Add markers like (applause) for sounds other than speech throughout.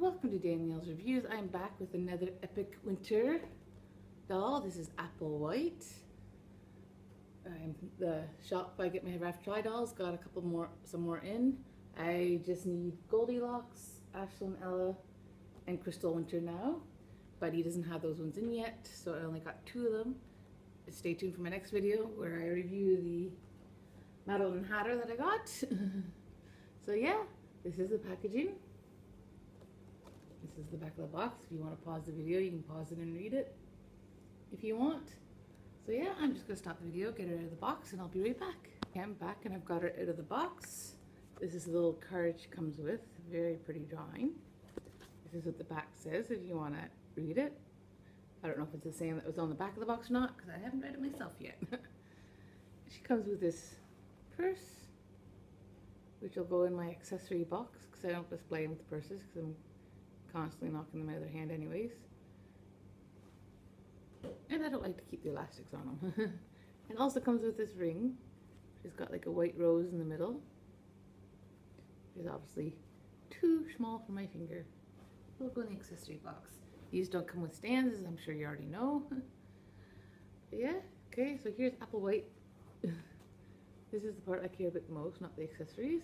welcome to Danielle's Reviews. I'm back with another epic winter doll. This is Apple White. I'm the shop I get my Raft Try dolls. Got a couple more, some more in. I just need Goldilocks, Ashlynn Ella, and Crystal Winter now. But he doesn't have those ones in yet, so I only got two of them. Stay tuned for my next video where I review the Madeline Hatter that I got. (laughs) so yeah, this is the packaging. This is the back of the box. If you want to pause the video, you can pause it and read it if you want. So yeah, I'm just going to stop the video, get it out of the box, and I'll be right back. I'm back and I've got it out of the box. This is the little card she comes with. Very pretty drawing. This is what the back says if you want to read it. I don't know if it's the same that was on the back of the box or not because I haven't read it myself yet. (laughs) she comes with this purse, which will go in my accessory box because I don't display them with purses because I'm constantly knocking them out of their hand anyways. And I don't like to keep the elastics on them. (laughs) and also comes with this ring. She's got like a white rose in the middle. Is obviously too small for my finger. It'll go in the accessory box. These don't come with stands, as I'm sure you already know. (laughs) but yeah, okay, so here's Apple White. (laughs) this is the part I care about the most, not the accessories.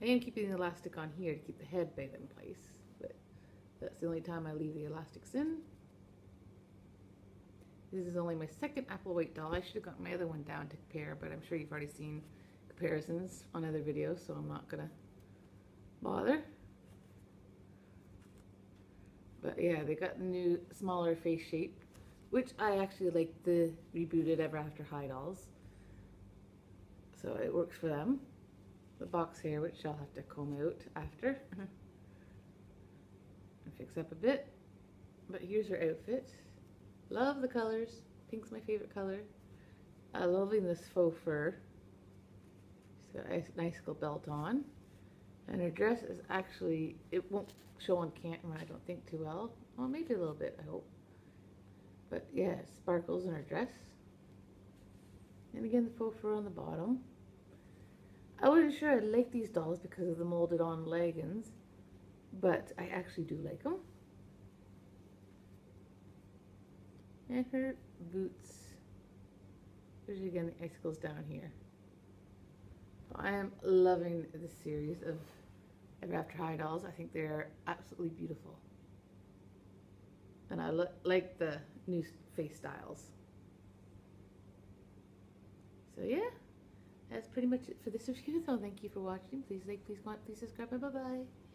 I am keeping the elastic on here to keep the head bait in place, that's the only time I leave the elastics in. This is only my second Apple White doll. I should have got my other one down to compare, but I'm sure you've already seen comparisons on other videos, so I'm not gonna bother. But yeah, they got the new smaller face shape, which I actually like the rebooted Ever After High dolls. So it works for them. The box here, which I'll have to comb out after. (laughs) fix up a bit. But here's her outfit. Love the colors. Pink's my favorite color. I'm loving this faux fur. She's got a nice little belt on. And her dress is actually, it won't show on camera, I don't think too well. Well, maybe a little bit, I hope. But yeah, sparkles in her dress. And again, the faux fur on the bottom. I wasn't sure I liked these dolls because of the molded on leggings, but I actually do like them. And her boots. There's again the icicles down here. I am loving this series of Ever After High dolls. I think they're absolutely beautiful. And I like the new face styles. So yeah, that's pretty much it for this review though. Thank you for watching. Please like, please comment, please subscribe. Bye bye.